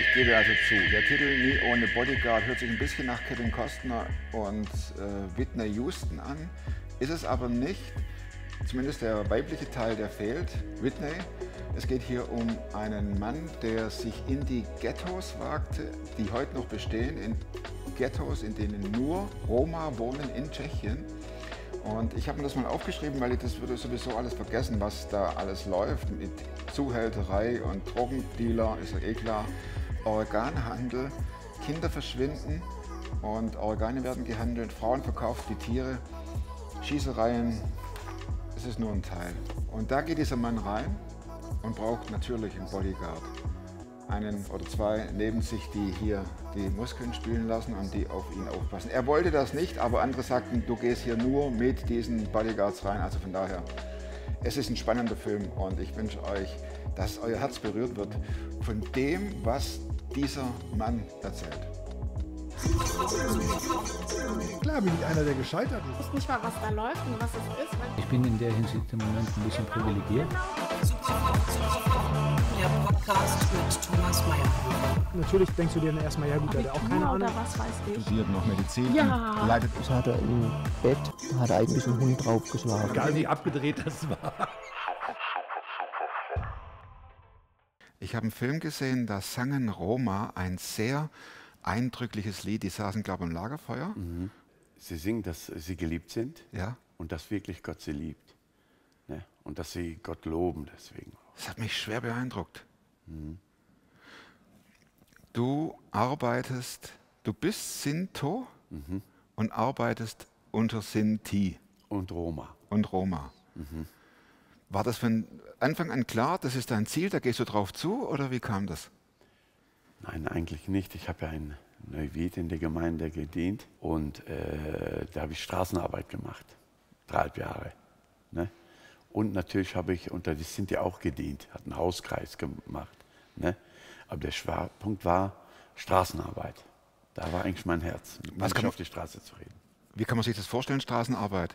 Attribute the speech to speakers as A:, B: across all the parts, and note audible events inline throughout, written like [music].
A: Ich gebe also zu, der Titel Nie ohne Bodyguard hört sich ein bisschen nach Kevin Costner und äh, Whitney Houston an, ist es aber nicht. Zumindest der weibliche Teil, der fehlt, Whitney. Es geht hier um einen Mann, der sich in die Ghettos wagte, die heute noch bestehen, in Ghettos, in denen nur Roma wohnen in Tschechien. Und ich habe mir das mal aufgeschrieben, weil ich das würde sowieso alles vergessen, was da alles läuft mit Zuhälterei und Drogendealer, ist ja eh klar. Organhandel, Kinder verschwinden und Organe werden gehandelt, Frauen verkauft wie Tiere, Schießereien, es ist nur ein Teil. Und da geht dieser Mann rein und braucht natürlich einen Bodyguard. Einen oder zwei neben sich, die hier die Muskeln spielen lassen und die auf ihn aufpassen. Er wollte das nicht, aber andere sagten, du gehst hier nur mit diesen Bodyguards rein. Also von daher, es ist ein spannender Film und ich wünsche euch, dass euer Herz berührt wird von dem, was dieser Mann erzählt.
B: Klar bin ich einer, der gescheitert ist.
C: Ich weiß nicht mal, was da läuft und was es ist.
D: Ich bin in der Hinsicht im Moment ein bisschen privilegiert.
E: Der Podcast mit Thomas Mayer.
B: Natürlich denkst du dir dann erstmal, ja gut, der hat auch keine
C: Abitur
B: Ahnung.
C: was weiß ich.
A: Studiert noch Medizin,
C: Ja.
A: leitet
F: Das hat er im Bett, hat er eigentlich einen Hund draufgeschlagen.
D: Egal wie abgedreht das war.
A: Ich habe einen Film gesehen, da sangen Roma ein sehr eindrückliches Lied. Die saßen, glaube ich, am Lagerfeuer.
G: Sie singen, dass sie geliebt sind
A: Ja.
G: und dass wirklich Gott sie liebt. Ne? Und dass sie Gott loben deswegen.
A: Das hat mich schwer beeindruckt. Du arbeitest, du bist Sinto und arbeitest unter Sinti
G: Und Roma.
A: und Roma. War das von Anfang an klar, das ist dein Ziel, da gehst du drauf zu oder wie kam das?
G: Nein, eigentlich nicht. Ich habe ja in Neuwied in der Gemeinde gedient und äh, da habe ich Straßenarbeit gemacht. Dreieinhalb Jahre. Ne? Und natürlich habe ich unter die Sinti auch gedient, hat einen Hauskreis gemacht. Ne? Aber der Schwerpunkt war Straßenarbeit. Da war eigentlich mein Herz,
A: Was kann man-
G: auf die Straße zu reden.
A: Wie kann man sich das vorstellen, Straßenarbeit?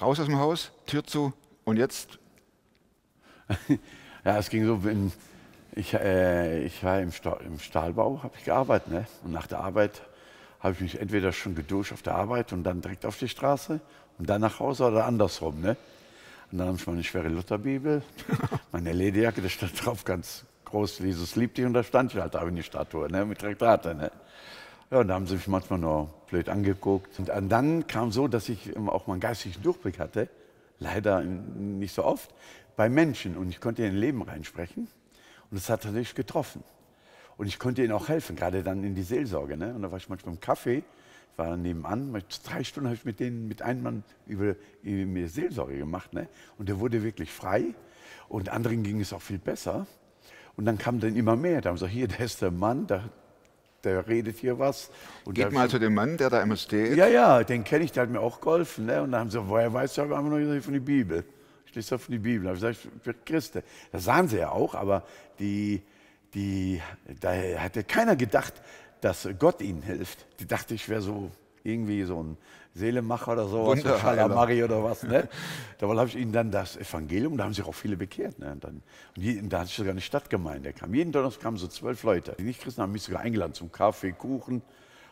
A: Raus aus dem Haus, Tür zu und jetzt [laughs]
G: Ja, es ging so, wenn ich, äh, ich war im, Sta im Stahlbau, habe ich gearbeitet. Ne? Und nach der Arbeit habe ich mich entweder schon geduscht auf der Arbeit und dann direkt auf die Straße und dann nach Hause oder andersrum. Ne? Und dann habe ich meine schwere Lutherbibel, [laughs] meine Lederjacke, da stand drauf ganz groß, Jesus liebt dich und da stand ich halt da in die Statue ne? mit Traktate. Ne? Ja, und da haben sie mich manchmal nur blöd angeguckt. Und dann kam so, dass ich auch mal einen geistigen Durchblick hatte, leider nicht so oft, bei Menschen. Und ich konnte in ihr Leben reinsprechen. Und das hat natürlich getroffen. Und ich konnte ihnen auch helfen, gerade dann in die Seelsorge. Ne? Und da war ich manchmal im Café, ich war dann nebenan, drei Stunden habe ich mit denen, mit einem Mann über, über mir Seelsorge gemacht. Ne? Und der wurde wirklich frei. Und anderen ging es auch viel besser. Und dann kam dann immer mehr. Da haben sie gesagt, hier, da ist der Mann, der, der redet hier was. Und
A: geht
G: der-
A: mal zu dem Mann, der da immer steht.
G: ja, ja, den kenne ich, der hat mir auch geholfen. Ne? Und dann haben sie gesagt, woher weißt du? Ich habe einfach nur gesagt, von der Bibel. Ich lese doch von der Bibel. Da habe ich gesagt, ich bin Christe. Das sahen sie ja auch, aber die, die, da hatte keiner gedacht, dass Gott ihnen hilft. Die dachte, ich wäre so irgendwie so ein Seelemacher oder so. Schalamari oder was. Ne? Dabei habe ich ihnen dann das Evangelium, da haben sich auch viele bekehrt. Ne? Und, dann, und je, da hatte ich sogar eine Stadtgemeinde. Kam, jeden Donnerstag kamen so zwölf Leute. Die Nicht-Christen haben mich sogar eingeladen zum Kaffee, Kuchen.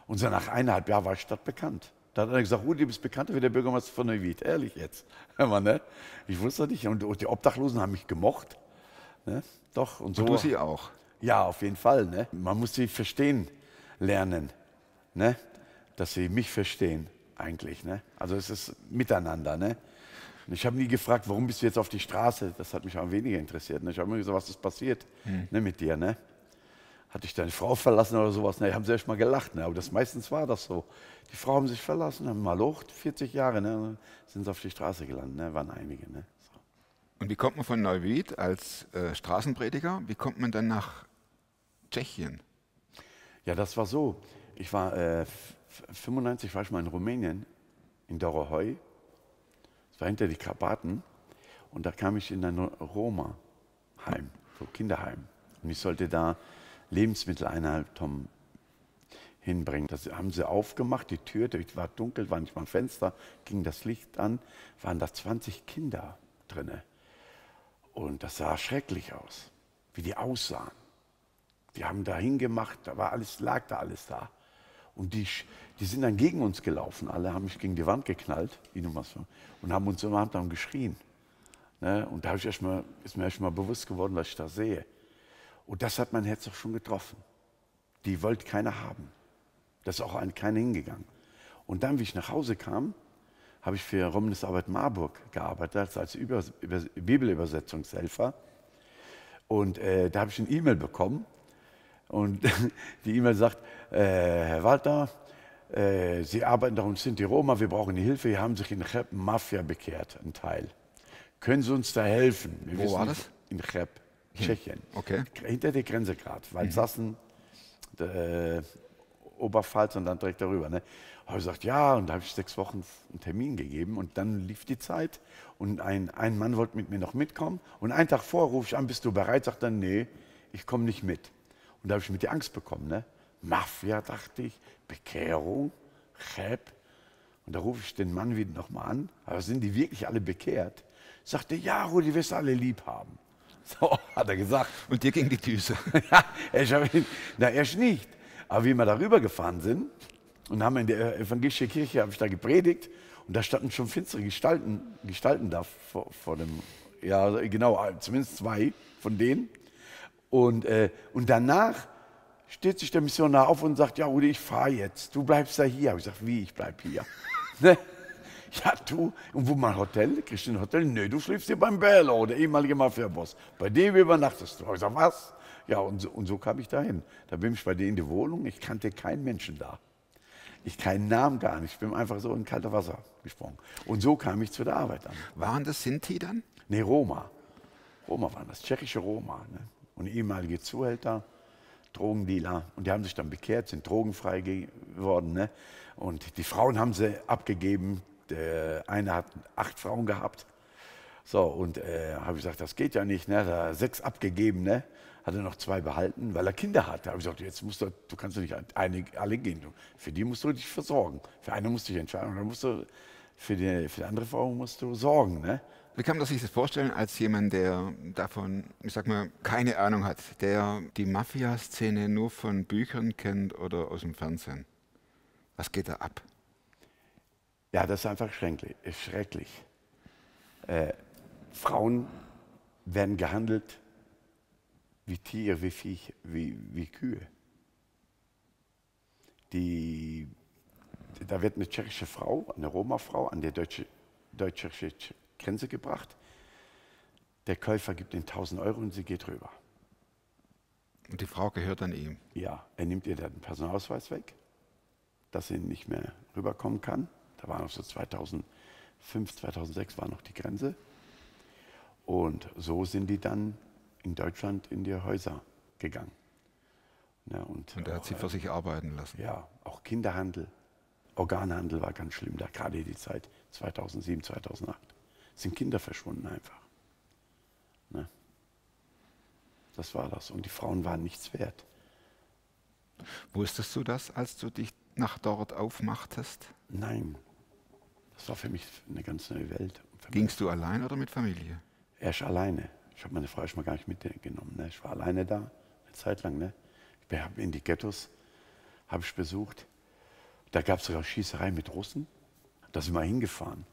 G: Und so nach eineinhalb Jahren war ich stadtbekannt. Da hat er gesagt, Rudi, du bist bekannter wie der Bürgermeister von Neuwied. Ehrlich jetzt. [laughs] Hör mal, ne? Ich wusste nicht. Und die Obdachlosen haben mich gemocht. Ne? Doch. Und so.
A: Und du sie auch.
G: Ja, auf jeden Fall. Ne? Man muss sie verstehen lernen. Ne? Dass sie mich verstehen, eigentlich. Ne? Also es ist miteinander. Ne? Und ich habe nie gefragt, warum bist du jetzt auf die Straße? Das hat mich auch weniger interessiert. Ne? Ich habe immer gesagt, was ist passiert ne, mit dir? Ne? Hatte ich deine Frau verlassen oder sowas? Ne, haben sie erst mal gelacht. Ne? Aber das, meistens war das so. Die Frau haben sich verlassen, haben mal hoch, 40 Jahre, ne? sind sie auf die Straße gelandet. Ne? Waren einige. Ne? So.
A: Und wie kommt man von Neuwied als äh, Straßenprediger, wie kommt man dann nach Tschechien?
G: Ja, das war so. Ich war äh, 95 war ich mal in Rumänien, in Dorohoi. Das war hinter die Karpaten. Und da kam ich in ein Roma-Heim, so Kinderheim. Und ich sollte da Lebensmittel eineinhalb Tonnen hinbringen. Das haben sie aufgemacht, die Tür, es war dunkel, war nicht mal ein Fenster, ging das Licht an, waren da 20 Kinder drinne. Und das sah schrecklich aus. wie die aussahen. Die haben da hingemacht, da war alles, lag da alles da. Und die, die sind dann gegen uns gelaufen, alle haben mich gegen die Wand geknallt, wie nun was, und haben uns immer dann geschrien. Ne? Und da ich erst mal, ist mir erst mal bewusst geworden, was ich da sehe. Und das hat mein Herz doch schon getroffen. Die wollte keiner haben. Da ist auch ein, keiner hingegangen. Und dann, wie ich nach Hause kam, habe ich für Arbeit Marburg gearbeitet, als Über, Über, Bibelübersetzungshelfer. Und äh, da habe ich eine E-Mail bekommen. Und [laughs] die E-Mail sagt, äh, Herr Walter, äh, Sie arbeiten doch in Sinti Roma, wir brauchen die Hilfe. Hier haben sich in Cheb Mafia bekehrt, ein Teil. Können Sie uns da helfen? Wir
A: Wo war
G: nicht-
A: das?
G: In Cheb, Tschechien.
A: Okay.
G: Hinter der Grenze gerade, Waldsassen, äh, Oberpfalz und dann direkt darüber. Ne? Habe ich gesagt, ja, und da habe ich sechs Wochen einen Termin gegeben und dann lief die Zeit und ein, ein Mann wollte mit mir noch mitkommen und einen Tag vor rufe ich an, bist du bereit? Sagt er, nee, ich komme nicht mit. Und da habe ich mit die Angst bekommen. Ne? Mafia, dachte ich, Bekehrung, Cheb. Und da rufe ich den Mann wieder nochmal an, aber sind die wirklich alle bekehrt? Sagte, ja, Rudi, wirst du alle lieb haben. [laughs] So, hat er gesagt.
A: Und dir ging die Düse. [laughs]
G: Ja, ich ihn, na, erst nicht. Aber wie wir darüber gefahren sind und haben in der evangelischen Kirche, habe ich da gepredigt und da standen schon finstere Gestalten, Gestalten da vor, vor dem, ja, genau, zumindest zwei von denen. Und, äh, und danach steht sich der Missionar auf und sagt, ja, Rudi, ich fahre jetzt, du bleibst da hier. Ich gesagt, wie, ich bleib hier? [laughs] ne? Ja, du, und wo mein Hotel? Kriegst du ein Hotel? Nee, du schläfst hier beim Bello, der ehemalige Mafia-Boss. Bei dem übernachtest du. Ich gesagt, was? Ja, und so, und so kam ich dahin. Da bin ich bei denen in die Wohnung, ich kannte keinen Menschen da. Ich keinen Namen gar nicht. Ich bin einfach so in kalte Wasser gesprungen. Und so kam ich zu der Arbeit an.
A: Waren das Sinti dann?
G: Nee, Roma. Roma waren das, tschechische Roma. Ne? Und ehemalige Zuhälter, Drogendealer. Und die haben sich dann bekehrt, sind drogenfrei geworden. Ne? Und die Frauen haben sie abgegeben. Der eine hat acht Frauen gehabt. So, und äh, habe ich gesagt, das geht ja nicht. Ne? Da sechs abgegeben, ne? hat er noch zwei behalten, weil er Kinder hatte. Habe ich gesagt, jetzt musst du, du kannst du nicht eine, alle gehen. Du, für die musst du dich versorgen. Für eine musst du dich entscheiden und dann musst du, für die, für die andere Frau musst du sorgen. Ne?
A: Wie kann man sich das vorstellen als jemand, der davon, ich sag mal, keine Ahnung hat, der die Mafia-Szene nur von Büchern kennt oder aus dem Fernsehen? Was geht da ab?
G: Ja, das ist einfach schrecklich. Schrecklich. Äh, Frauen werden gehandelt wie Tiere, wie Viech, wie, wie Kühe. Die, da wird eine tschechische Frau, eine Roma-Frau, an die deutsche, deutsche Grenze gebracht. Der Käufer gibt ihnen 1000 Euro und sie geht rüber.
A: Und die Frau gehört dann ihm.
G: Ja, er nimmt ihr den Personalausweis weg, dass sie nicht mehr rüberkommen kann. Da war noch so 2005, 2006 war noch die Grenze. Und so sind die dann in Deutschland in die Häuser gegangen. Ja, und
A: Und er hat sie für sich arbeiten lassen.
G: ja, auch Kinderhandel, Organhandel war ganz schlimm, da gerade die Zeit 2007, 2008. Sind Kinder verschwunden einfach. Ne? Das war das. Und die Frauen waren nichts wert.
A: Wusstest du das, als du dich nach dort aufmachtest?
G: Nein, das war für mich eine ganz neue Welt.
A: Gingst du allein oder mit Familie?
G: Erst alleine. Ich habe meine Frau erst mal gar nicht mitgenommen. Ne? Ich war alleine da, eine Zeit lang. Ne? Ich habe in die Ghettos habe ich besucht. Da gab es sogar Schießerei mit Russen. Da sind wir hingefahren.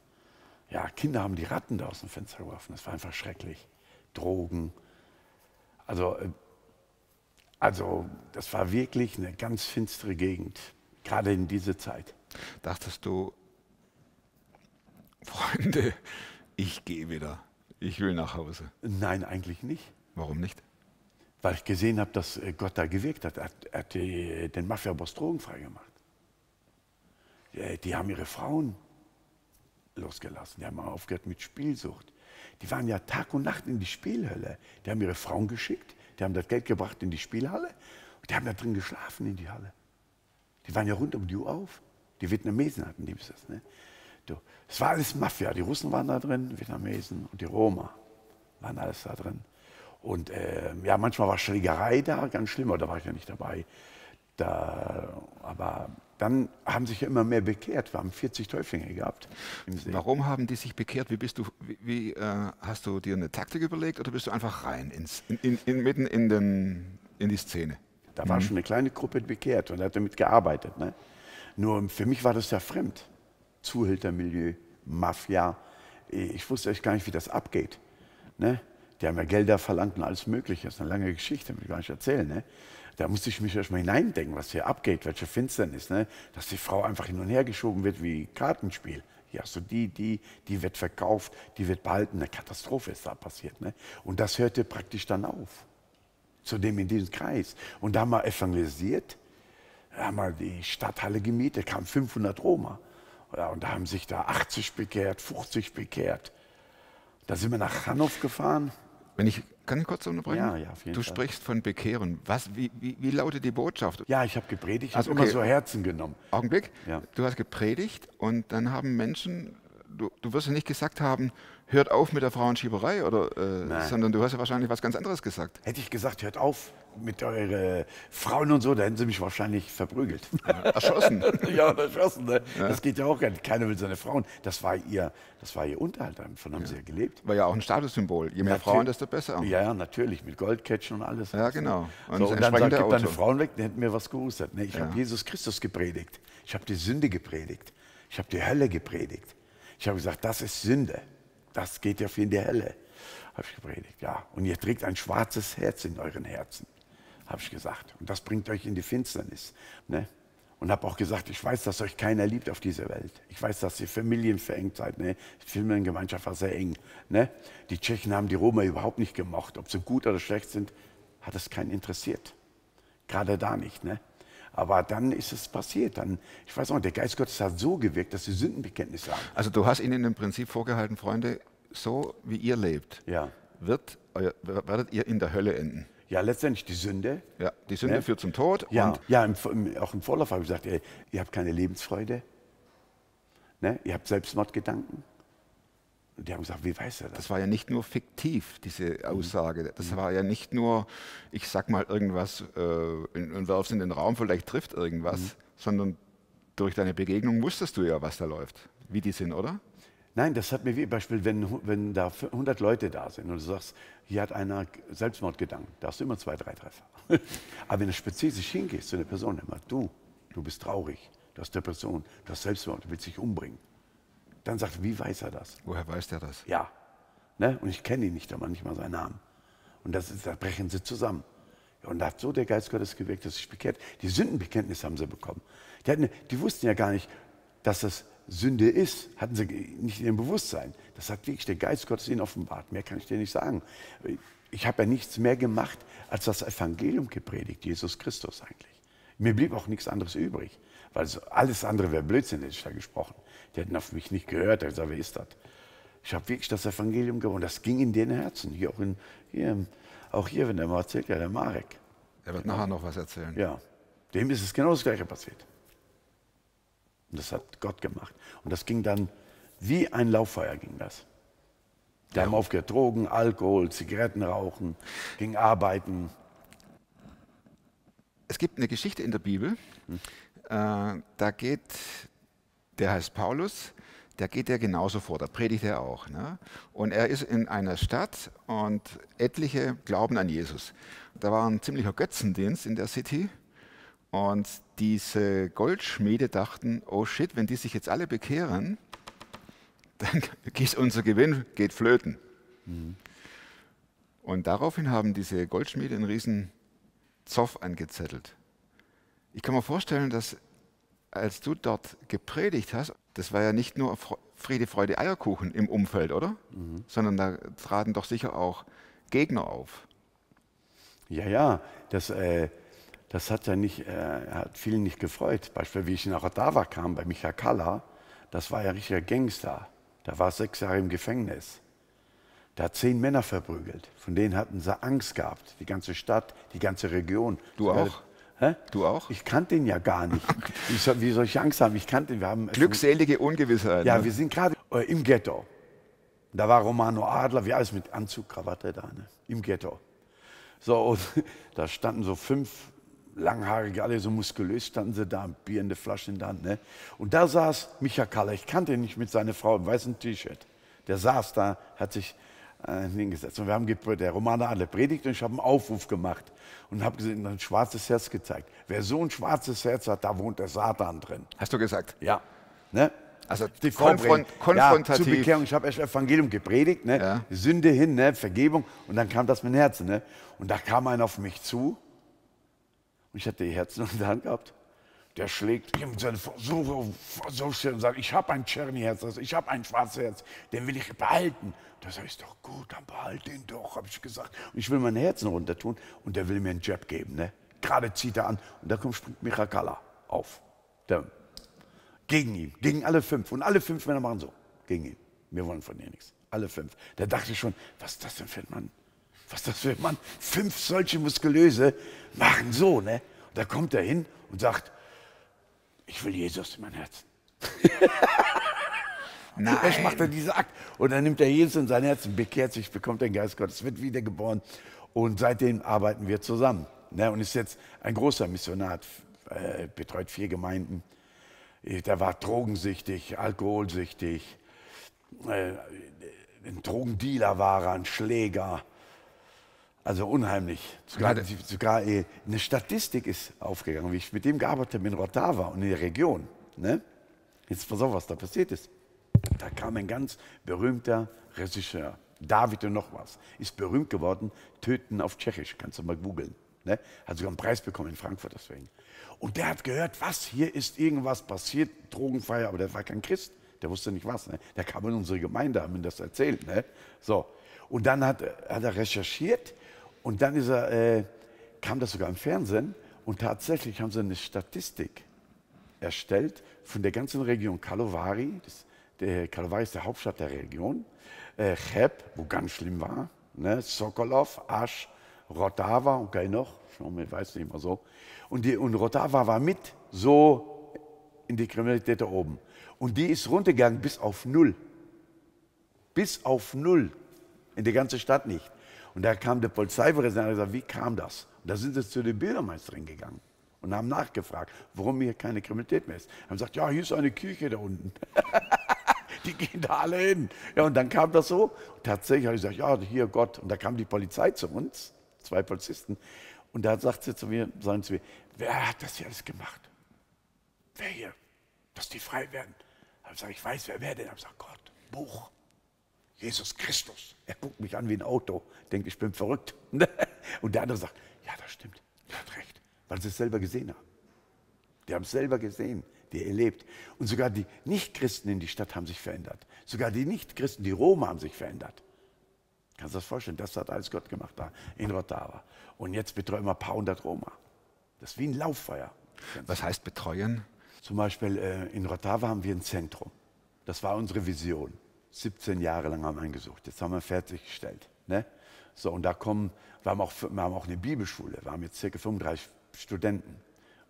G: Ja, Kinder haben die Ratten da aus dem Fenster geworfen. Das war einfach schrecklich. Drogen. Also, äh, also das war wirklich eine ganz finstere Gegend. Gerade in dieser Zeit.
A: Dachtest du, Freunde, ich gehe wieder. Ich will nach Hause.
G: Nein, eigentlich nicht.
A: Warum nicht?
G: Weil ich gesehen habe, dass äh, Gott da gewirkt hat. Er hat, er hat den Mafia-Boss drogenfrei gemacht. Die, die haben ihre Frauen losgelassen. Die haben aufgehört mit Spielsucht. Die waren ja Tag und Nacht in die Spielhölle. Die haben ihre Frauen geschickt, die haben das Geld gebracht in die Spielhalle und die haben da drin geschlafen in die Halle. Die waren ja rund um die Uhr auf. Die Vietnamesen hatten die das. Ne? Es war alles Mafia. Die Russen waren da drin, Vietnamesen und die Roma waren alles da drin. Und ähm, ja, manchmal war Schlägerei da, ganz schlimm, aber da war ich ja nicht dabei. Da, aber dann haben sich ja immer mehr bekehrt. Wir haben 40 Täuflinge gehabt.
A: Warum haben die sich bekehrt? Wie bist du, wie, wie äh, hast du dir eine Taktik überlegt oder bist du einfach rein ins, in, in, in, mitten in, den, in die Szene?
G: Da war schon eine kleine Gruppe bekehrt und hat damit gearbeitet. Ne? Nur für mich war das ja fremd. Zuhältermilieu, Mafia. Ich wusste echt gar nicht, wie das abgeht. Ne? Die haben ja Gelder verlangt und alles Mögliche. Das ist eine lange Geschichte, will ich gar nicht erzählen. Ne? Da musste ich mich erst mal hineindenken, was hier abgeht, welche Finsternis. Ne? Dass die Frau einfach hin und her geschoben wird wie Kartenspiel. Hier hast du die, die, die wird verkauft, die wird behalten. Eine Katastrophe ist da passiert. Ne? Und das hörte praktisch dann auf. Zudem in diesem Kreis. Und da haben wir evangelisiert, da haben wir die Stadthalle gemietet, kamen 500 Roma. Und da haben sich da 80 bekehrt, 50 bekehrt. Da sind wir nach Hannover gefahren.
A: Wenn ich, kann ich kurz unterbrechen?
G: Ja, ja, jeden
A: du
G: Fall.
A: sprichst von Bekehren. Was, wie, wie, wie lautet die Botschaft?
G: Ja, ich habe gepredigt, ich
A: Also,
G: habe
A: okay.
G: immer so Herzen genommen.
A: Augenblick.
G: Ja.
A: Du hast gepredigt und dann haben Menschen, du, du wirst ja nicht gesagt haben, hört auf mit der Frauenschieberei, oder, äh, sondern du hast ja wahrscheinlich was ganz anderes gesagt.
G: Hätte ich gesagt, hört auf mit euren Frauen und so, da hätten sie mich wahrscheinlich verprügelt.
A: Erschossen. [laughs]
G: ja, erschossen. Ne? Das geht ja auch gar nicht. Keiner will seine Frauen. Das war ihr, das war ihr Unterhalt, davon haben sie ja gelebt.
A: War ja auch ein Statussymbol. Je mehr
G: Natürlich.
A: Frauen, desto besser.
G: Ja, ja, natürlich, mit Goldcatchen und alles.
A: Ja, genau.
G: Und, so, und dann sagt, gib deine. Frauen weg, dann hätten mir was gehustet. Nee, ich
A: Ja.
G: habe Jesus Christus gepredigt. Ich habe die Sünde gepredigt. Ich habe die Hölle gepredigt. Ich habe gesagt, das ist Sünde. Das geht ja für in die Hölle. Habe ich gepredigt, ja. Und ihr trägt ein schwarzes Herz in euren Herzen, habe ich gesagt. Und das bringt euch in die Finsternis. Ne? Und habe auch gesagt, ich weiß, dass euch keiner liebt auf dieser Welt. Ich weiß, dass ihr familienverengt seid. Ne? Die Familiengemeinschaft war sehr eng. Ne? Die Tschechen haben die Roma überhaupt nicht gemocht. Ob sie gut oder schlecht sind, hat es keinen interessiert. Gerade da nicht. Ne? Aber dann ist es passiert. Dann, ich weiß noch, der Geist Gottes hat so gewirkt, dass sie Sündenbekenntnisse haben.
A: Also du hast ihnen im Prinzip vorgehalten, Freunde, so wie ihr lebt,
G: Ja.
A: wird, euer, werdet ihr in der Hölle enden.
G: Ja, letztendlich die Sünde.
A: Ja, die Sünde
G: Ne?
A: führt zum Tod
G: Ja, ja im, im, auch im Vorlauf habe ich gesagt, ey, ihr habt keine Lebensfreude. Ne? Ihr habt Selbstmordgedanken. Und die haben gesagt, wie weiß er das?
A: das war ja nicht nur fiktiv, diese Aussage.
G: Mhm.
A: Das war ja nicht nur, ich sag mal irgendwas äh, und und werf's in den Raum, vielleicht trifft irgendwas,
G: Mhm.
A: sondern durch deine Begegnung wusstest du ja, was da läuft, wie die sind, oder?
G: Nein, das hat mir wie Beispiel, wenn, wenn da 100 Leute da sind und du sagst, hier hat einer Selbstmordgedanken, da hast du immer zwei, drei Treffer. [laughs] Aber wenn du spezifisch hingehst zu der Person, immer du, du bist traurig, du hast Depression, du hast Selbstmord, du willst dich umbringen, dann sagt er, wie weiß er das?
A: Woher weiß der das?
G: Ja. Ne? Und ich kenne ihn nicht einmal, nicht mal seinen Namen. Und das ist, da brechen sie zusammen. Und da hat so der Geist Gottes gewirkt, dass sich bekehrt. Die Sündenbekenntnis haben sie bekommen. Die, hatten, die wussten ja gar nicht, dass das Sünde ist. Hatten sie nicht in ihrem Bewusstsein. Das hat wirklich der Geist Gottes ihnen offenbart. Mehr kann ich dir nicht sagen. Ich habe ja nichts mehr gemacht, als das Evangelium gepredigt, Jesus Christus eigentlich. Mir blieb auch nichts anderes übrig. Weil alles andere wäre Blödsinn, hätte ich da gesprochen. Die hätten auf mich nicht gehört. Ich gesagt, wer ist das? Ich habe wirklich das Evangelium gewonnen. Das ging in den Herzen. Hier auch, in, hier, auch hier, wenn der mal erzählt, ja, der Marek.
A: Er wird nachher noch was erzählen.
G: Ja, dem ist es genau das Gleiche passiert. Und das hat Gott gemacht. Und das ging dann wie ein Lauffeuer ging das. Die haben aufgehört, Drogen, Alkohol, Zigaretten rauchen, ging arbeiten.
A: Es gibt eine Geschichte in der Bibel, äh, da geht, der heißt Paulus, da geht er genauso vor, da predigt er auch. Ne? Und er ist in einer Stadt und etliche glauben an Jesus. Da war ein ziemlicher Götzendienst in der City und diese Goldschmiede dachten, oh shit, wenn die sich jetzt alle bekehren, [laughs] dann geht unser Gewinn geht flöten. Und daraufhin haben diese Goldschmiede einen riesen Zoff angezettelt. Ich kann mir vorstellen, dass als du dort gepredigt hast, das war ja nicht nur Friede, Freude, Eierkuchen im Umfeld, oder? Sondern da traten doch sicher auch Gegner auf.
G: Ja, ja, das, äh, das hat ja nicht, äh, hat vielen nicht gefreut. Beispielsweise, wie ich nach Ottawa kam, bei Micha Kalla, das war ja richtiger Gangster. Der war sechs Jahre im Gefängnis. Der hat zehn Männer verprügelt. Von denen hatten sie Angst gehabt. Die ganze Stadt, die ganze Region.
A: Du auch?
G: Hä?
A: Du auch?
G: Ich kannte ihn ja gar nicht. [laughs] Wie soll, wie soll ich Angst haben? Ich kannte ihn. Wir haben
A: Glückselige Ungewissheit.
G: ja,
A: ne?
G: wir sind gerade äh, im Ghetto. Da war Romano Adler, wie alles mit Anzug, Krawatte da, ne? im Ghetto. So, und [laughs] da standen so fünf langhaarige, alle so muskulös standen sie da, ein Bier in der Flasche in der Hand. Ne? Und da saß Micha Kaller, ich kannte ihn nicht mit seiner Frau im weißen T-Shirt. Der saß da, hat sich äh, hingesetzt. Und wir haben der Romane alle predigt und ich habe einen Aufruf gemacht und habe ein schwarzes Herz gezeigt. Wer so ein schwarzes Herz hat, da wohnt der Satan drin.
A: Hast du gesagt?
G: Ja. Ne?
A: Also
G: Die Frau
A: konfront
G: bringt- Ja,
A: konfrontativ.
G: zur Bekehrung. Ich habe erst Evangelium gepredigt, ne?
A: Ja.
G: Sünde hin, ne? Vergebung. Und dann kam das mit dem Herzen. Ne? Und da kam einer auf mich zu. Ich hatte die Herzen in der Hand gehabt. Der schlägt seine Frau so, schnell und sagt, ich habe ein Czerny-Herz, also ich habe ein schwarzes Herz, den will ich behalten. Da sage ich, doch gut, dann behalt den doch, habe ich gesagt. Und ich will mein Herzen runter tun und der will mir einen Jab geben. Ne? Gerade zieht er an und da kommt, springt Michakala auf. Der, gegen ihn, gegen alle fünf. Und alle fünf Männer machen so, gegen ihn. Wir wollen von dir nichts. Alle fünf. Da dachte ich schon, was ist das denn für ein Mann? Was ist das für ein Mann? Fünf solche Muskulöse machen so, ne? Und da kommt er hin und sagt, ich will Jesus in mein Herzen. [laughs]
A: Nein.
G: Erst macht er diesen Akt. Und dann nimmt er Jesus in sein Herzen, bekehrt sich, bekommt den Geist Gottes, wird wiedergeboren. Und seitdem arbeiten wir zusammen. Ne? Und ist jetzt ein großer Missionar, äh, betreut vier Gemeinden. Der war drogensüchtig, alkoholsüchtig, äh, ein Drogendealer war er, ein Schläger. Also unheimlich. Sogar, sogar äh, eine Statistik ist aufgegangen, wie ich mit dem gearbeitet habe in Rotava und in der Region. Ne? Jetzt pass auf, was da passiert ist. Da kam ein ganz berühmter Regisseur, David und noch was, ist berühmt geworden, Töten auf Tschechisch, kannst du mal googeln. Ne? Hat sogar einen Preis bekommen in Frankfurt deswegen. Und der hat gehört, was, hier ist irgendwas passiert, Drogenfeier, aber der war kein Christ, der wusste nicht was. Ne? Der kam in unsere Gemeinde, haben ihm das erzählt. Ne? So. Und dann hat, hat er recherchiert und dann er, äh, kam das sogar im Fernsehen und tatsächlich haben sie eine Statistik erstellt von der ganzen Region Karlovy. Das, der Karlovy ist der Hauptstadt der Region. Äh, Cheb, wo ganz schlimm war. Ne? Sokolov, Asch, Rotava und okay, noch. Schauen wir, weiß nicht mehr so. Und, die, und Rotava war mit so in die Kriminalität da oben. Und die ist runtergegangen bis auf Null. Bis auf Null. In der ganzen Stadt nicht. Und da kam der Polizeipräsident und hat gesagt, wie kam das? Und da sind sie zu der Bürgermeisterin gegangen und haben nachgefragt, warum hier keine Kriminalität mehr ist. Haben gesagt, ja, hier ist eine Kirche da unten. [laughs] die gehen da alle hin. Ja, und dann kam das so. Und tatsächlich habe ich gesagt, ja, hier Gott. Und da kam die Polizei zu uns, zwei Polizisten. Und da sagt sie zu mir, sagen mir, wer hat das hier alles gemacht? Wer hier? Dass die frei werden. Da habe ich gesagt, ich weiß, wer wer denn? Da habe ich gesagt, Gott, Buch. Jesus Christus. Er guckt mich an wie ein Auto, denkt, ich bin verrückt. [laughs] Und der andere sagt, ja, das stimmt, er hat recht, weil sie es selber gesehen haben. Die haben es selber gesehen, die erlebt. Und sogar die Nichtchristen in die Stadt haben sich verändert. Sogar die Nichtchristen, die Roma haben sich verändert. Kannst du das vorstellen? Das hat alles Gott gemacht da in Rotava. Und jetzt betreuen wir ein paar hundert Roma. Das ist wie ein Lauffeuer.
A: Was heißt betreuen?
G: Zum Beispiel äh, in Rotava haben wir ein Zentrum. Das war unsere Vision. 17 Jahre lang haben wir eingesucht. Jetzt haben wir fertiggestellt. Ne? So, und da kommen, wir haben, auch, wir haben auch eine Bibelschule. Wir haben jetzt ca. 35 Studenten.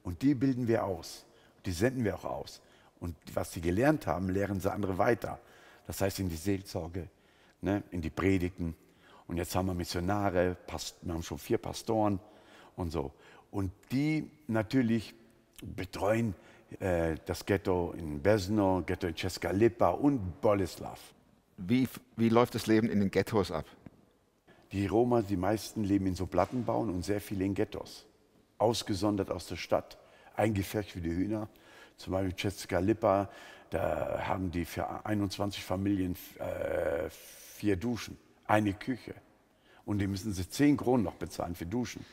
G: Und die bilden wir aus. Die senden wir auch aus. Und was sie gelernt haben, lehren sie andere weiter. Das heißt in die Seelsorge, ne? in die Predigten. Und jetzt haben wir Missionare, Past wir haben schon vier Pastoren und so. Und die natürlich betreuen äh, das Ghetto in Besno, Ghetto in Česká Lipa und Boleslav.
A: Wie, wie läuft das Leben in den Ghettos ab?
G: Die Roma, die meisten leben in so Plattenbauen und sehr viele in Ghettos. Ausgesondert aus der Stadt, eingefärbt wie die Hühner. Zum Beispiel Česká Lipa, da haben die für 21 Familien äh, vier Duschen, eine Küche. Und die müssen sie 10 Kronen noch bezahlen für Duschen.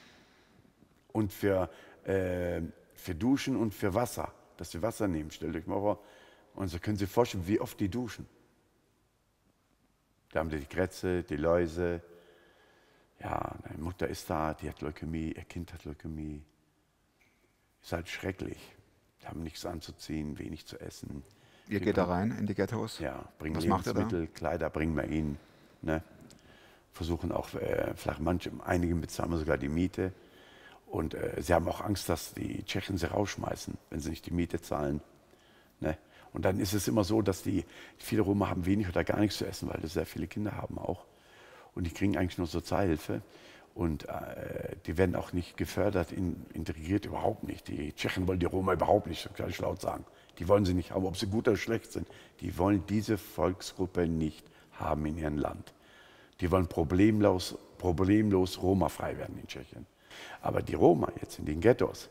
G: Und für, äh, für Duschen und für Wasser, dass sie Wasser nehmen. Stellt euch mal vor. Und so können Sie sich vorstellen, wie oft die duschen. Da haben die die Krätze, die Läuse. Ja, meine Mutter ist da, die hat Leukämie, ihr Kind hat Leukämie. Ist halt schrecklich. Die haben nichts anzuziehen, wenig zu essen.
A: Ihr geht da rein in die Ghettos?
G: Ja, bringen
A: Was?
G: Lebensmittel, Kleider bringen wir ihnen. Ne? Versuchen auch, äh, vielleicht manche, einigen bezahlen wir sogar die Miete. Und äh, sie haben auch Angst, dass die Tschechen sie rausschmeißen, wenn sie nicht die Miete zahlen. Ne? Und dann ist es immer so, dass die, viele Roma haben wenig oder gar nichts zu essen, weil sie sehr viele Kinder haben auch. Und die kriegen eigentlich nur Sozialhilfe. Und äh, die werden auch nicht gefördert, in, integriert überhaupt nicht. Die Tschechen wollen die Roma überhaupt nicht, das kann ich laut sagen. Die wollen sie nicht haben, ob sie gut oder schlecht sind. Die wollen diese Volksgruppe nicht haben in ihrem Land. Die wollen problemlos, problemlos Roma-frei werden in Tschechien. Aber die Roma jetzt in den Ghettos,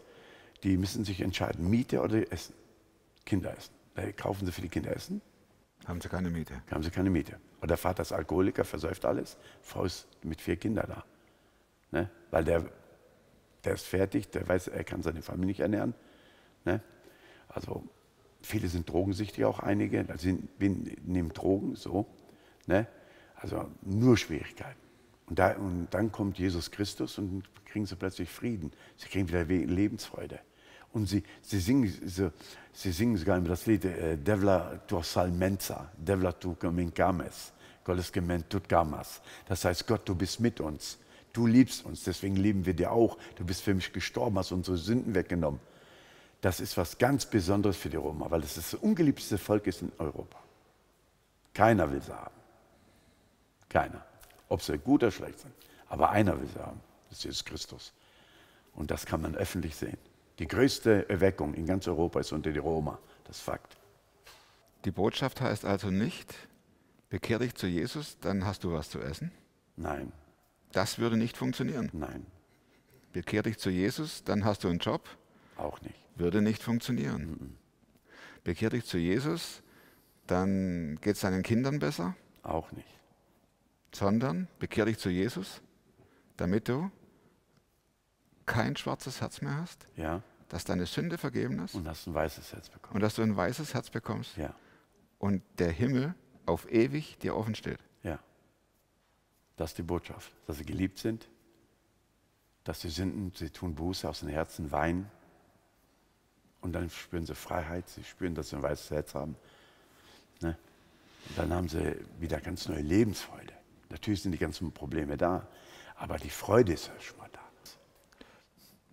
G: die müssen sich entscheiden, Miete oder Essen. Kinder essen. Äh, Kaufen sie für die Kinder Essen?
A: Haben sie keine Miete.
G: Haben sie keine Miete. Und der Vater ist Alkoholiker, versäuft alles. Frau ist mit vier Kindern da. Ne? Weil der, der ist fertig, der weiß, er kann seine Familie nicht ernähren. Ne? Also viele sind drogensüchtig, auch einige. Also nehmen Drogen, so. Ne? Also nur Schwierigkeiten. Und, da, und dann kommt Jesus Christus und kriegen sie plötzlich Frieden. Sie kriegen wieder Lebensfreude. Und sie, sie, singen, sie, sie singen sogar das Lied äh, Devla tu salmenza, Devla tu minkames, Gottes gemeint tut gamas. Das heißt, Gott, du bist mit uns. Du liebst uns, deswegen lieben wir dir auch. Du bist für mich gestorben, hast unsere Sünden weggenommen. Das ist was ganz Besonderes für die Roma, weil es das ungeliebteste Volk ist in Europa. Keiner will sie haben. Keiner. Ob sie gut oder schlecht sind. Aber einer will sie haben. Das ist Jesus Christus. Und das kann man öffentlich sehen. Die größte Erweckung in ganz Europa ist unter die Roma. Das ist Fakt.
A: Die Botschaft heißt also nicht, bekehr dich zu Jesus, dann hast du was zu essen.
G: Nein.
A: Das würde nicht funktionieren.
G: Nein.
A: Bekehr dich zu Jesus, dann hast du einen Job.
G: Auch nicht.
A: Würde nicht funktionieren. Mhm. Bekehr dich zu Jesus, dann geht es deinen Kindern besser.
G: Auch nicht.
A: Sondern bekehr dich zu Jesus, damit du kein schwarzes Herz mehr hast.
G: Ja.
A: Dass deine Sünde vergeben ist.
G: Und dass du ein weißes Herz bekommst.
A: Und dass du ein weißes Herz bekommst.
G: Ja.
A: Und der Himmel auf ewig dir offen steht.
G: Ja. Das ist die Botschaft, dass sie geliebt sind, dass sie Sünden, sie tun Buße aus dem Herzen, weinen. Und dann spüren sie Freiheit, sie spüren, dass sie ein weißes Herz haben. Ne? Und dann haben sie wieder ganz neue Lebensfreude. Natürlich sind die ganzen Probleme da, aber die Freude ist ja schon.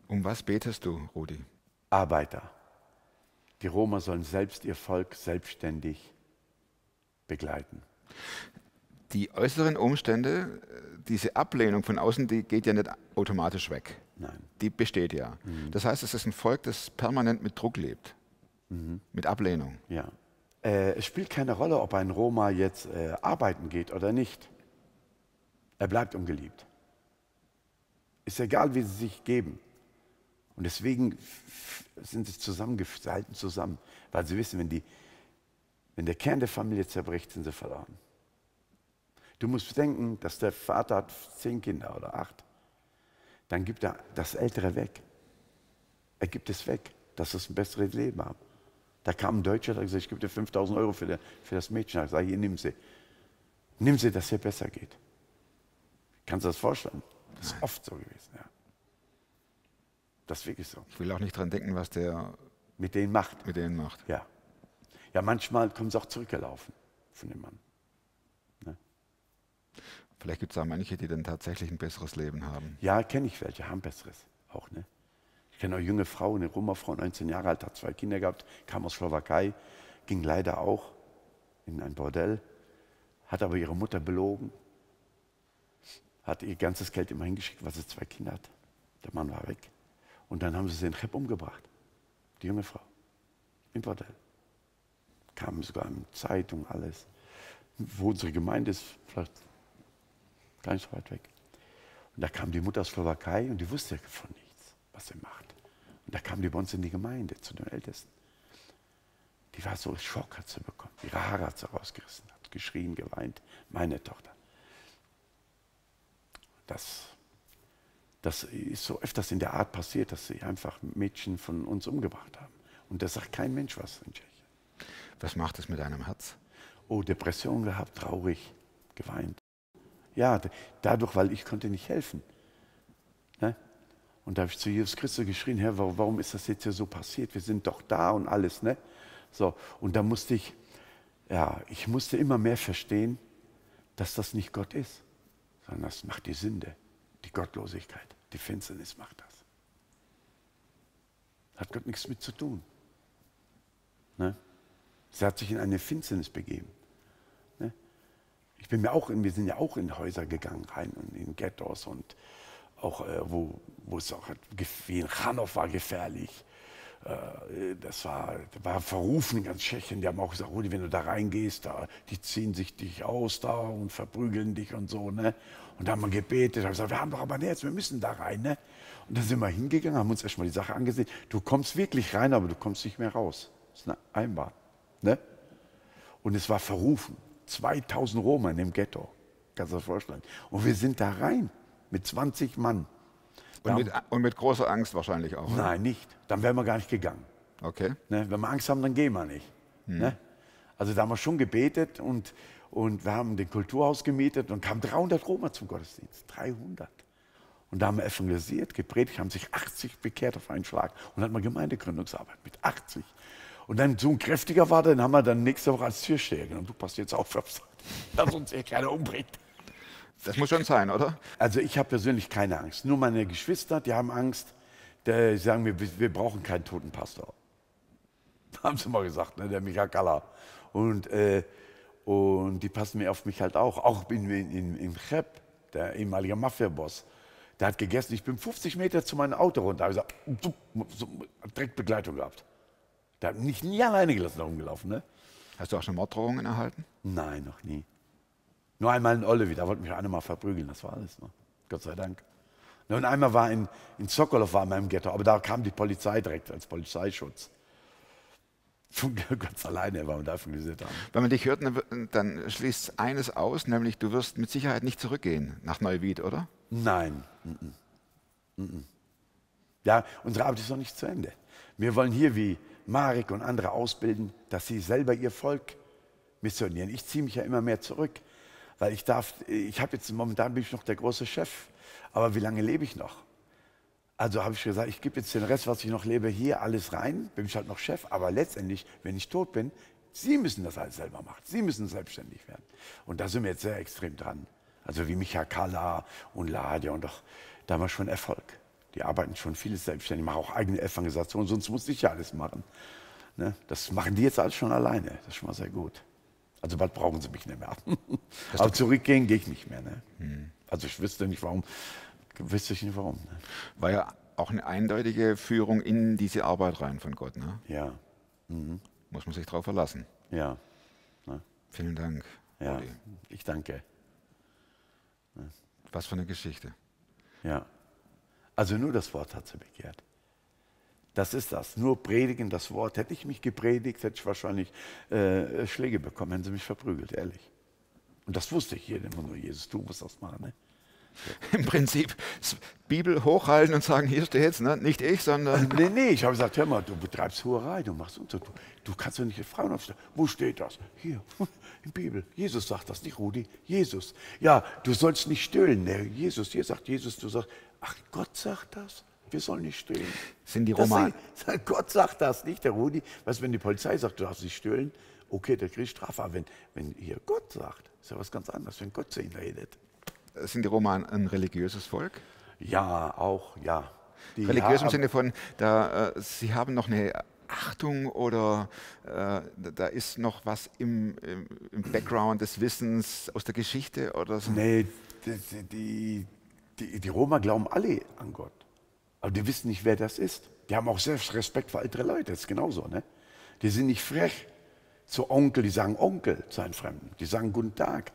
A: Um was betest du, Rudi?
G: Arbeiter. Die Roma sollen selbst ihr Volk selbstständig begleiten.
A: Die äußeren Umstände, diese Ablehnung von außen, die geht ja nicht automatisch weg.
G: Nein.
A: Die besteht ja. Mhm. Das heißt, es ist ein Volk, das permanent mit Druck lebt, mhm. mit Ablehnung.
G: Ja. Äh, es spielt keine Rolle, ob ein Roma jetzt äh, arbeiten geht oder nicht. Er bleibt ungeliebt. Ist egal, wie sie sich geben. Und deswegen sind sie zusammengehalten zusammen, weil sie wissen, wenn, die, wenn der Kern der Familie zerbricht, sind sie verloren. Du musst denken, dass der Vater hat zehn Kinder oder acht. Dann gibt er das Ältere weg. Er gibt es weg, dass es ein besseres Leben haben. Da kam ein Deutscher, der hat gesagt, ich gebe dir 5000 Euro für, der, für das Mädchen. Ich sage, hier, nimm sie. Nimm sie, dass es hier besser geht. Kannst du das vorstellen? Das ist oft so gewesen, ja. Das ist wirklich so.
A: Ich will auch nicht dran denken, was der
G: mit denen macht.
A: Mit denen macht.
G: Ja. Ja, manchmal kommen sie auch zurückgelaufen von dem Mann. Ne?
A: Vielleicht gibt es auch manche, die dann tatsächlich ein besseres Leben haben.
G: Ja, kenne ich welche, haben besseres. Auch, ne? Ich kenne eine junge Frau, eine Roma-Frau, 19 Jahre alt, hat zwei Kinder gehabt, kam aus Slowakei, ging leider auch in ein Bordell, hat aber ihre Mutter belogen, hat ihr ganzes Geld immer hingeschickt, weil sie zwei Kinder hat. Der Mann war weg. Und dann haben sie sie in Cheb umgebracht. Die junge Frau. Im Bordell. Kam sogar in Zeitung, alles. Wo unsere Gemeinde ist, vielleicht gar nicht so weit weg. Und da kam die Mutter aus Slowakei und die wusste von nichts, was sie macht. Und da kam die bei uns in die Gemeinde zu den Ältesten. Die war so Schock, hat sie bekommen. Ihre Haare hat sie rausgerissen, hat geschrien, geweint. Meine Tochter. Das das ist so öfters in der Art passiert, dass sie einfach Mädchen von uns umgebracht haben. Und da sagt kein Mensch was in Tschechien.
A: Was macht es mit deinem Herz?
G: Oh, Depression gehabt, traurig, geweint. Ja, dadurch, weil ich konnte nicht helfen. Ne? Und da habe ich zu Jesus Christus geschrien, Herr, warum ist das jetzt hier so passiert? Wir sind doch da und alles. Ne? So, und da musste ich, ja, ich musste immer mehr verstehen, dass das nicht Gott ist, sondern das macht die Sünde. Die Gottlosigkeit, die Finsternis macht das. Hat Gott nichts mit zu tun. Ne? Sie hat sich in eine Finsternis begeben. Ne? Ich bin mir auch in, wir sind ja auch in Häuser gegangen rein und in Ghettos und auch äh, wo, wo es auch wie in Hanov war gefährlich. Äh, das war, war verrufen in ganz Tschechien. Die haben auch gesagt, Rudi, wenn du da reingehst, da, die ziehen sich dich aus da und verprügeln dich und so. Ne? Und da haben wir gebetet, haben gesagt, wir haben doch aber nichts, wir müssen da rein. Ne? Und dann sind wir hingegangen, haben uns erstmal die Sache angesehen. Du kommst wirklich rein, aber du kommst nicht mehr raus. Das ist eine Einbahn. Ne? Und es war verrufen. 2000 Roma in dem Ghetto. Kannst du dir das vorstellen? Und wir sind da rein mit 20 Mann.
A: Und mit, und mit großer Angst wahrscheinlich auch. oder?
G: Nein, nicht. Dann wären wir gar nicht gegangen.
A: Okay.
G: Ne? Wenn wir Angst haben, dann gehen wir nicht. Ne? Also da haben wir schon gebetet und, und wir haben den Kulturhaus gemietet und kamen 300 Roma zum Gottesdienst. 300. Und da haben wir evangelisiert, gepredigt, haben sich 80 bekehrt auf einen Schlag. Und dann hatten wir Gemeindegründungsarbeit mit 80. Und dann so ein kräftiger war, den haben wir dann nächste Woche als Türsteher genommen. Du passt jetzt auf, dass uns hier keiner umbringt.
A: Das muss schon sein, oder?
G: Also ich habe persönlich keine Angst. Nur meine Geschwister, die haben Angst. Die sagen mir, wir, wir brauchen keinen toten Pastor. [laughs] Haben sie mal gesagt, ne, der Micha Kalla. Und, äh, und die passen mir auf mich halt auch. Auch in, in, in Cheb, der ehemalige Mafia-Boss. Der hat gegessen. Ich bin 50 Meter zu meinem Auto runter. Hab gesagt, so, direkt Begleitung gehabt. Der hat mich nie alleine gelassen, da rumgelaufen. Ne?
A: Hast du auch schon Morddrohungen erhalten?
G: Nein, noch nie. Nur einmal in Ollewi, da wollte mich einer mal verprügeln, das war alles. Ne? Gott sei Dank. Und einmal war in, in Sokolov war in meinem Ghetto, aber da kam die Polizei direkt als Polizeischutz. Von ganz alleine, weil wir da organisiert haben.
A: Wenn man dich hört, dann- schließt eines aus, nämlich du wirst mit Sicherheit nicht zurückgehen nach Neuwied, oder?
G: Nein. mhm. Mhm. Ja, unsere Arbeit ist noch nicht zu Ende. Wir wollen hier wie Marek und andere ausbilden, dass sie selber ihr Volk missionieren. Ich ziehe mich ja immer mehr zurück, weil ich darf, ich habe jetzt momentan bin ich noch der große Chef, aber wie lange lebe ich noch? Also habe ich gesagt, ich gebe jetzt den Rest, was ich noch lebe, hier alles rein, bin ich halt noch Chef, aber letztendlich, wenn ich tot bin, Sie müssen das alles selber machen. Sie müssen selbstständig werden. Und da sind wir jetzt sehr extrem dran. Also wie Micha Kalla und Ladia und doch, da haben wir schon Erfolg. Die arbeiten schon vieles selbstständig, machen auch eigene Evangelisationen, sonst muss ich ja alles machen. Ne? Das machen die jetzt alles schon alleine. Das ist schon mal sehr gut. Also bald brauchen sie mich nicht mehr. [laughs] Aber zurückgehen gehe ich nicht mehr. Ne? Also ich wüsste nicht warum. Wüsste ich nicht warum. Ne?
A: War ja auch eine eindeutige Führung in diese Arbeit rein von Gott. Ne?
G: Ja,
A: Muss man sich darauf verlassen.
G: ja,
A: Vielen Dank.
G: ja.
A: Rudi.
G: Ich danke.
A: Was für eine Geschichte.
G: Ja. Also nur das Wort hat sie begehrt. Das ist das. Nur predigen das Wort. Hätte ich mich gepredigt, hätte ich wahrscheinlich äh, Schläge bekommen, hätten sie mich verprügelt, ehrlich. Und das wusste ich hier immer nur, Jesus, du musst das machen. Ne? [laughs]
A: Im Prinzip Bibel hochhalten und sagen, hier steht's, ne? nicht ich, sondern [laughs]
G: Nee, nee, ich habe gesagt, hör mal, du betreibst Huerei, du machst und so. Du, du kannst doch nicht die Frauen aufstellen. Wo steht das? Hier, [laughs] in der Bibel. Jesus sagt das, nicht Rudi. Jesus. Ja, du sollst nicht stöhnen. Nee, Jesus, hier sagt Jesus, du sagst, ach, Gott sagt das? Wir sollen nicht stöhnen.
A: Sind die
G: Das
A: Roma-
G: sei- [laughs] Gott sagt das, nicht der Rudi. Was, wenn die Polizei sagt, du darfst nicht stöhnen? Okay, der kriegt Strafe. Aber wenn, wenn hier Gott sagt, ist ja was ganz anderes, wenn Gott zu ihnen redet.
A: sind die Roma ein, religiöses Volk?
G: Ja, auch, ja. Die
A: Religiös im
G: haben-
A: Sinne von, da, äh, sie haben noch eine Achtung oder äh, da- da ist noch was im, im, im Background des Wissens aus der Geschichte oder so.
G: Nee, die, die, die, die Roma glauben alle an Gott. Aber die wissen nicht, wer das ist. Die haben auch selbst Respekt vor ältere Leute, das ist genauso. Ne? Die sind nicht frech zu Onkel, die sagen Onkel zu einem Fremden. Die sagen Guten Tag.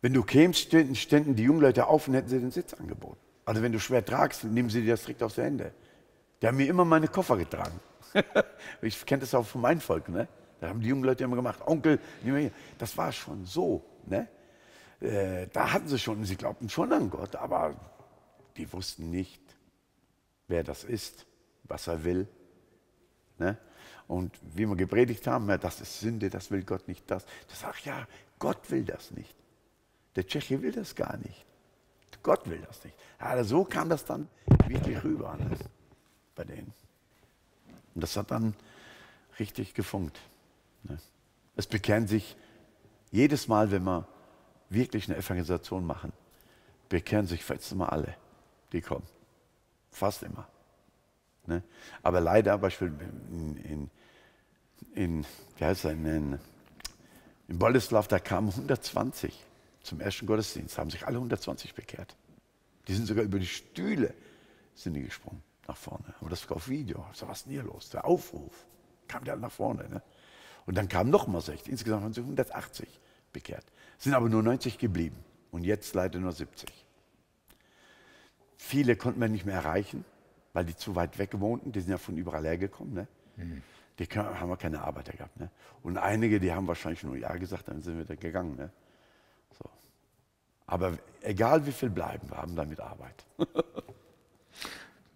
G: Wenn du kämst, ständen, die jungen Leute auf und hätten sie den Sitz angeboten. Also wenn du schwer tragst, nehmen sie dir das direkt aus der Hände. Die haben mir immer meine Koffer getragen. [laughs] ich kenne das auch von meinem Volk. Ne? Da haben die jungen Leute immer gemacht, Onkel. Das war schon so. Ne? Äh, da hatten sie schon, sie glaubten schon an Gott, aber die wussten nicht, wer das ist, was er will. Ne? Und wie wir gepredigt haben, ja, das ist Sünde, das will Gott nicht, das. Das sagt, ja, Gott will das nicht. Der Tscheche will das gar nicht. Gott will das nicht. Ja, so kam das dann wirklich rüber ne? bei denen. Und das hat dann richtig gefunkt. Ne? Es bekehren sich jedes Mal, wenn wir wirklich eine Evangelisation machen, bekehren sich fast immer alle, die kommen. Fast immer. Ne? Aber leider, Beispiel in, in, in, wie heißt das, in, in Boleslav, da kamen 120 zum ersten Gottesdienst, haben sich alle 120 bekehrt. Die sind sogar über die Stühle sind die gesprungen nach vorne. Aber das war auf Video. Sag, was ist denn hier los? Der Aufruf. Kam der nach vorne. Ne? Und dann kamen noch mal 60. Insgesamt haben sie 180 bekehrt. Sind aber nur 90 geblieben. Und jetzt leider nur 70. Viele konnten wir nicht mehr erreichen, weil die zu weit weg wohnten. Die sind ja von überall hergekommen. Ne? Die können, haben wir keine Arbeiter gehabt. Ne? Und einige, die haben wahrscheinlich nur Ja gesagt, dann sind wir da gegangen. Ne? So. Aber egal wie viel bleiben, wir haben damit Arbeit. [laughs]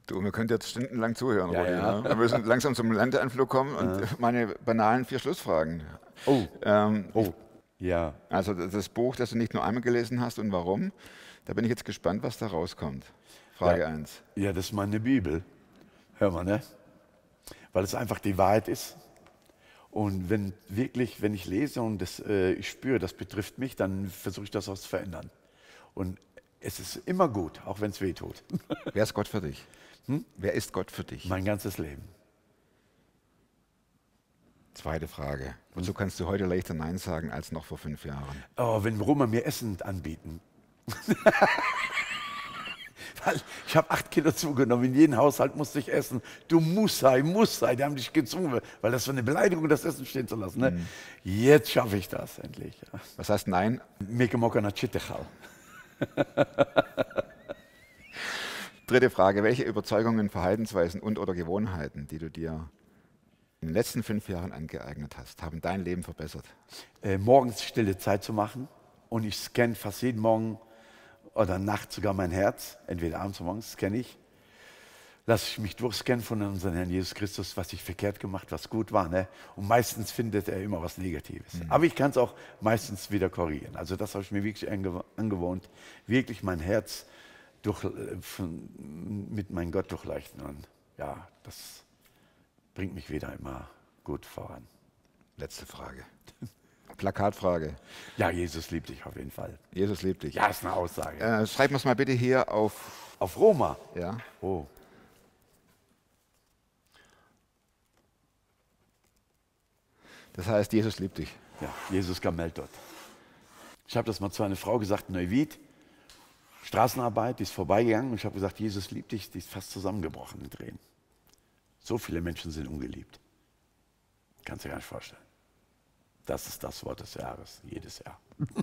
A: Du, wir können jetzt stundenlang zuhören,
G: Ja,
A: Rudi.
G: ja.
A: Ne? Wir müssen langsam zum Landeanflug kommen und meine banalen vier Schlussfragen.
G: Oh,
A: Ähm,
G: oh, ja.
A: Also das Buch, das du nicht nur einmal gelesen hast und warum, da bin ich jetzt gespannt, was da rauskommt. Frage
G: Ja.
A: 1.
G: Ja, das ist meine Bibel. Hör mal, ne? Weil es einfach die Wahrheit ist. Und wenn wirklich, wenn ich lese und das, äh, ich spüre, das betrifft mich, dann versuche ich das auch zu verändern. Und es ist immer gut, auch wenn es weh tut. [laughs]
A: Wer ist Gott für dich? Wer ist Gott für dich?
G: mein ganzes Leben.
A: Zweite Frage. Wozu kannst du heute leichter Nein sagen als noch vor fünf Jahren?
G: Oh, wenn Roma mir Essen anbieten. [laughs] Weil ich habe acht Kilo zugenommen, in jedem Haushalt musste ich essen. Du musst sein, musst sein. Die haben dich gezwungen, weil das war eine Beleidigung, das Essen stehen zu lassen. Ne? Jetzt schaffe ich das endlich.
A: Was heißt Nein?
G: Meke moka na chitechal. [laughs]
A: Dritte Frage. Welche Überzeugungen, Verhaltensweisen und oder Gewohnheiten, die du dir in den letzten fünf Jahren angeeignet hast, haben dein Leben verbessert?
G: Äh, morgens stille Zeit zu machen. Und ich scanne fast jeden Morgen oder nachts sogar mein Herz. Entweder abends oder morgens scanne ich. Lasse ich mich durchscannen von unserem Herrn Jesus Christus, was ich verkehrt gemacht, was gut war. Ne? Und meistens findet er immer was Negatives. Aber ich kann es auch meistens wieder korrigieren. Also das habe ich mir wirklich angew angewohnt, wirklich mein Herz durch, äh, von, mit meinem Gott durchleuchten. Und ja, das bringt mich wieder immer gut voran.
A: Letzte Frage. [laughs] Plakatfrage.
G: Ja, Jesus liebt dich auf jeden Fall.
A: Jesus liebt dich.
G: Ja, ist eine Aussage.
A: Äh, schreib mir's mal bitte hier auf.
G: Auf Roma.
A: Ja.
G: Oh.
A: Das heißt, Jesus liebt dich.
G: Ja, Jesus gammelt dort. Ich habe das mal zu einer Frau gesagt, Neuwied, Straßenarbeit, die ist vorbeigegangen und ich habe gesagt, Jesus liebt dich, die ist fast zusammengebrochen in Tränen. So viele Menschen sind ungeliebt. Kannst du dir gar nicht vorstellen. Das ist das Wort des Jahres, jedes Jahr. [laughs]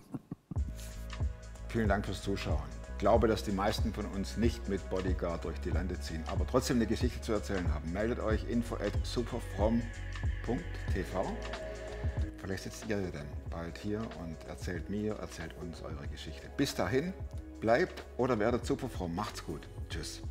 A: Vielen Dank fürs Zuschauen. Ich glaube, dass die meisten von uns nicht mit Bodyguard durch die Lande ziehen, aber trotzdem eine Geschichte zu erzählen haben. Meldet euch info at superfrom.tv. Vielleicht sitzt ihr dann bald hier und erzählt mir, erzählt uns eure Geschichte. Bis dahin, bleibt oder werdet superfromm. Macht's gut. Tschüss.